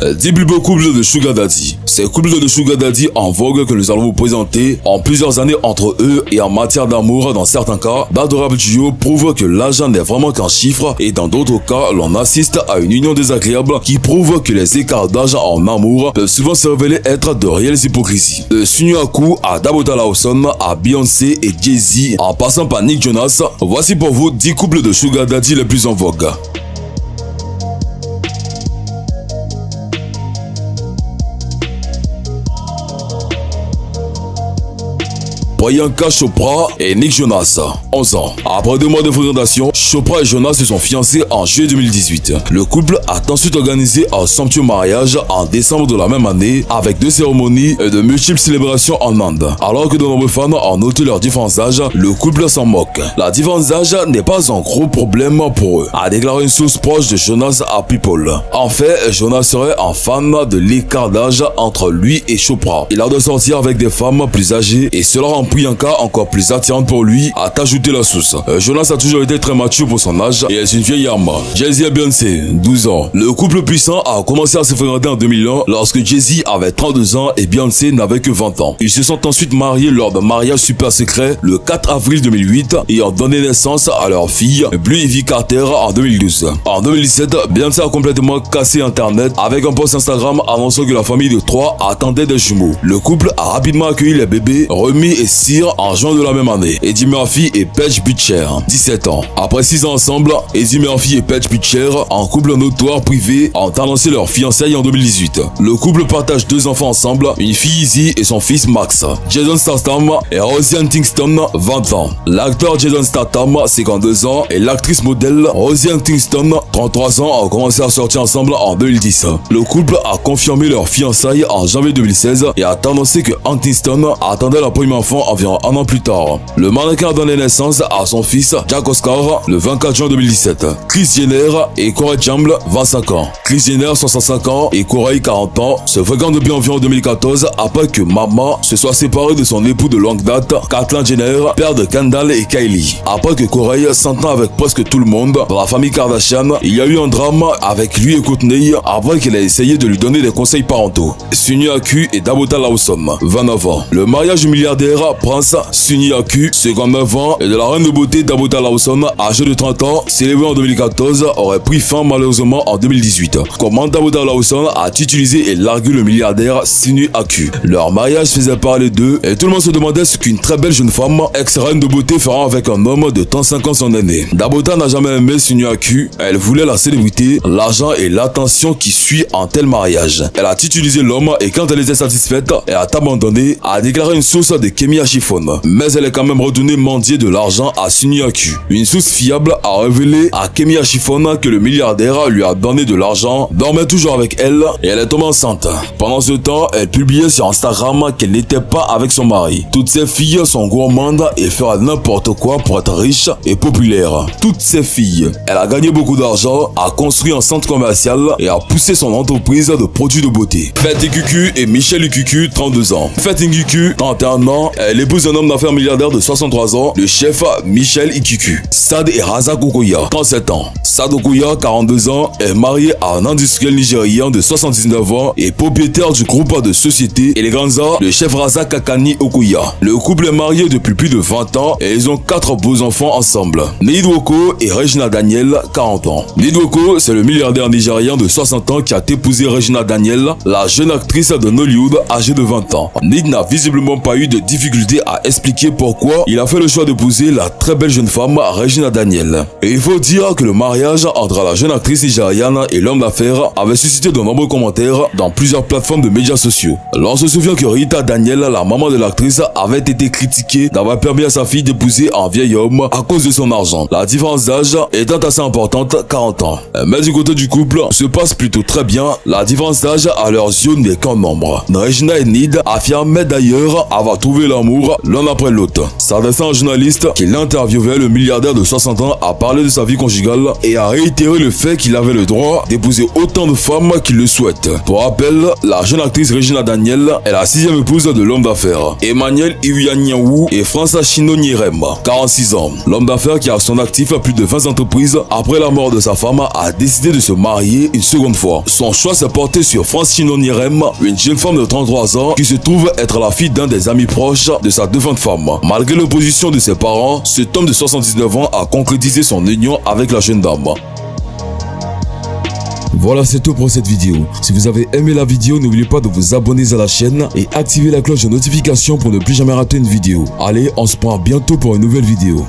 10 plus beaux couples de Sugar Daddy. Ces couples de Sugar Daddy en vogue que nous allons vous présenter en plusieurs années entre eux et en matière d'amour dans certains cas, d'adorable duo prouve que l'argent n'est vraiment qu'un chiffre et dans d'autres cas, l'on assiste à une union désagréable qui prouve que les écarts d'argent en amour peuvent souvent se révéler être de réelles hypocrisies. De Sunyaku à Dabota Lawson à Beyoncé et Jay-Z en passant par Nick Jonas, voici pour vous 10 couples de Sugar Daddy les plus en vogue. Priyanka Chopra et Nick Jonas, 11 ans. Après deux mois de fréquentation, Chopra et Jonas se sont fiancés en juillet 2018. Le couple a ensuite organisé un somptueux mariage en décembre de la même année avec deux cérémonies et de multiples célébrations en Inde. Alors que de nombreux fans ont noté leur différents âges, le couple s'en moque. La différence d'âge n'est pas un gros problème pour eux, a déclaré une source proche de Jonas à People. En fait, Jonas serait un fan de l'écart d'âge entre lui et Chopra. Il a de sortir avec des femmes plus âgées et cela rend Priyanka encore plus attirante pour lui, a ajouté la source. Euh, Jonas a toujours été très mature pour son âge et est une vieille âme. Jay-Z et Beyoncé, 12 ans. Le couple puissant a commencé à se fréquenter en 2001 lorsque Jay-Z avait 32 ans et Beyoncé n'avait que 20 ans. Ils se sont ensuite mariés lors d'un mariage super secret le 4 avril 2008 et ont donné naissance à leur fille Blue Ivy Carter en 2012. En 2017, Beyoncé a complètement cassé Internet avec un post Instagram annonçant que la famille de trois attendait des jumeaux. Le couple a rapidement accueilli les bébés, remis et en juin de la même année. Eddie Murphy et Paige Butcher, 17 ans. Après 6 ans ensemble, Eddie Murphy et Paige Butcher, en couple notoire privé, ont annoncé leur fiançailles en 2018. Le couple partage deux enfants ensemble, une fille Izzy et son fils Max. Jason Statham et Rosie Kingston, 20 ans. L'acteur Jason Statham, 52 ans, et l'actrice modèle Rosie Kingston, 33 ans, ont commencé à sortir ensemble en 2010. Le couple a confirmé leur fiançailles en janvier 2016 et a annoncé que Huntington attendait leur premier enfant environ un an plus tard. Le mannequin a donné naissance à son fils Jack Oscar le 24 juin 2017. Chris Jenner et Corey Chamble, 25 ans. Chris Jenner, 65 ans et Corey, 40 ans, se fréquentent depuis environ 2014 après que maman se soit séparée de son époux de longue date, Kathleen Jenner, père de Kendall et Kylie. Après que Corey s'entend avec presque tout le monde dans la famille Kardashian, il y a eu un drame avec lui et Courtney après qu'il a essayé de lui donner des conseils parentaux. Sunny Aku et Dabota Lawson, 29 ans. Le mariage du milliardaire Prince Sunny Aku, 59 ans, et de la reine de beauté Dabota Lawson, âgée de 30 ans, célébrée en 2014, aurait pris fin malheureusement en 2018. Comment Dabota Lawson a utilisé et largué le milliardaire Sunny Aku. Leur mariage faisait parler d'eux et tout le monde se demandait ce qu'une très belle jeune femme, ex-reine de beauté, fera avec un homme de 35 ans son aîné. Dabota n'a jamais aimé Sunny Aku, elle voulait la célébrité, l'argent et l'attention qui suit un tel mariage. Elle a utilisé l'homme et quand elle était satisfaite, elle a abandonné, a déclaré une source de Kemi Ashifon. Mais elle est quand même retournée mendier de l'argent à Sunyaku. Une source fiable a révélé à Kemi Ashifon que le milliardaire lui a donné de l'argent, dormait toujours avec elle et elle est tombée enceinte. Pendant ce temps, elle publiait sur Instagram qu'elle n'était pas avec son mari. Toutes ses filles sont gourmandes et feraient n'importe quoi pour être riches et populaires. Toutes ses filles. Elle a gagné beaucoup d'argent, a construit un centre commercial et a poussé son entreprise de produits de beauté. Fête Kuku et Michel Ukuku, 32 ans. Fête Kuku, 31 ans, elle épouse un homme d'affaires milliardaire de 63 ans, le chef Michel Ikiku. Sad et Razak Okoya, 37 ans. Sad Okoya, 42 ans, est marié à un industriel nigérian de 79 ans et propriétaire du groupe de société Eleganza, le chef Razak Kakani Okoya. Le couple est marié depuis plus de 20 ans et ils ont quatre beaux enfants ensemble. Nidwoko et Regina Daniel, 40 ans. Nidwoko, c'est le milliardaire nigérian de 60 ans qui a épousé Regina Daniel, la jeune actrice de Nollywood âgée de 20 ans. Nid n'a visiblement pas eu de à expliquer pourquoi il a fait le choix d'épouser la très belle jeune femme Regina Daniel. Et il faut dire que le mariage entre la jeune actrice nigériane et l'homme d'affaires avait suscité de nombreux commentaires dans plusieurs plateformes de médias sociaux. L'on se souvient que Rita Daniel, la maman de l'actrice, avait été critiquée d'avoir permis à sa fille d'épouser un vieil homme à cause de son argent. La différence d'âge étant assez importante, 40 ans. Mais du côté du couple, se passe plutôt très bien. La différence d'âge à leurs yeux n'est qu'un nombre. Regina et Nid affirmaient d'ailleurs avoir trouvé l'amour l'un après l'autre. S'adressant à un journaliste qui l'interviewait, le milliardaire de 60 ans a parlé de sa vie conjugale et a réitéré le fait qu'il avait le droit d'épouser autant de femmes qu'il le souhaite. Pour rappel, la jeune actrice Regina Daniel est la sixième épouse de l'homme d'affaires Emmanuel Iwianyangwu et François Chino Nirem, 46 ans. L'homme d'affaires qui a son actif plus de 20 entreprises après la mort de sa femme a décidé de se marier une seconde fois. Son choix s'est porté sur Francino Nirem, une jeune femme de 33 ans qui se trouve être la fille d'un des amis proches de sa défunte femme. Malgré l'opposition de ses parents, cet homme de 79 ans a concrétisé son union avec la jeune dame. Voilà, c'est tout pour cette vidéo. Si vous avez aimé la vidéo, n'oubliez pas de vous abonner à la chaîne et activer la cloche de notification pour ne plus jamais rater une vidéo. Allez, on se prend bientôt pour une nouvelle vidéo.